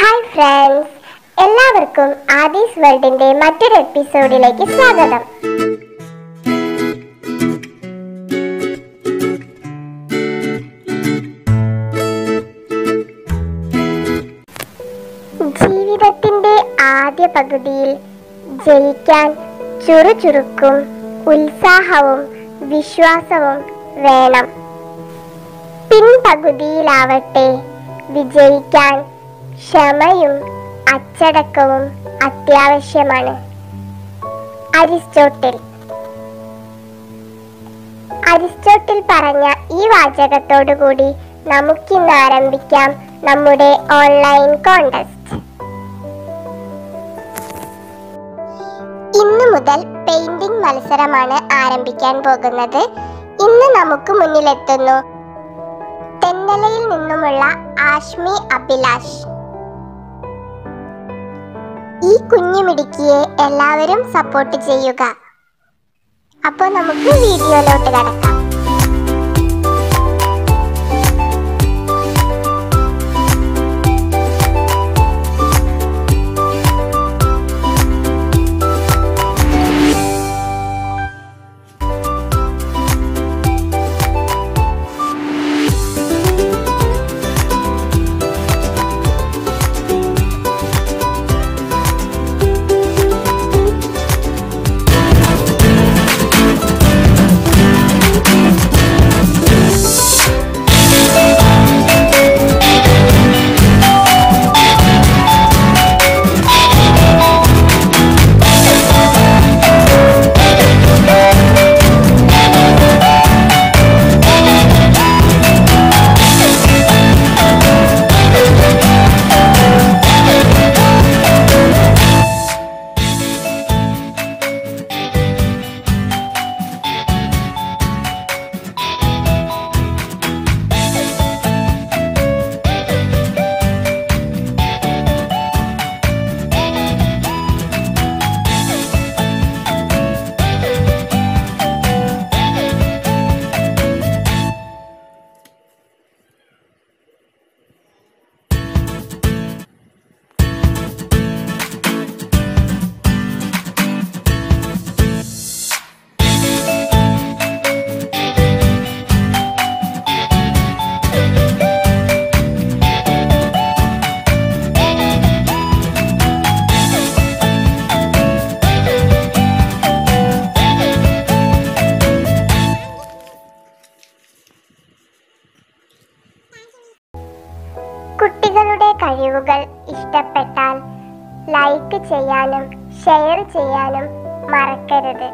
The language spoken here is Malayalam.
ഹായ് ഫ്രണ്ട്സ് എല്ലാവർക്കും ആദീസ് വേൾഡിന്റെ മറ്റൊരു എപ്പിസോഡിലേക്ക് സ്വാഗതം. ജീവിതത്തിന്റെ ആദ്യ പകുതിയിൽ ജയിക്കാൻ ചുറുചുറുക്കും ഉത്സാഹവും വിശ്വാസവും വേണം. പിൻപകുതിയിലാവട്ടെ വിജയിക്കാൻ ക്ഷമയും അച്ചടക്കവും അത്യാവശ്യമാണ്. അരിസ്റ്റോട്ടിൽ. അരിസ്റ്റോട്ടിൽ പറഞ്ഞ ഈ വാചകത്തോടുകൂടി നമുക്കിന്ന് ആരംഭിക്കാം നമ്മുടെ ഓൺലൈൻ കോണ്ടസ്റ്റ്. ഇന്ന് മുതൽ പെയിന്റിംഗ് മത്സരമാണ് ആരംഭിക്കാൻ പോകുന്നത്. ഇന്ന് നമുക്ക് മുന്നിലെത്തുന്നു. തെന്നലയിൽ നിന്നുമുള്ള ആഷ്മി അഭിലാഷ്. ഈ കുഞ്ഞു മിടുക്കിയെ എല്ലാവരും സപ്പോർട്ട് ചെയ്യുക. അപ്പോൾ നമുക്ക് വീഡിയോയിലോട്ട് കടക്കാം. കഴിവുകൾ ഇഷ്ടപ്പെട്ടാൽ ലൈക്ക് ചെയ്യാനും ഷെയർ ചെയ്യാനും മറക്കരുത്.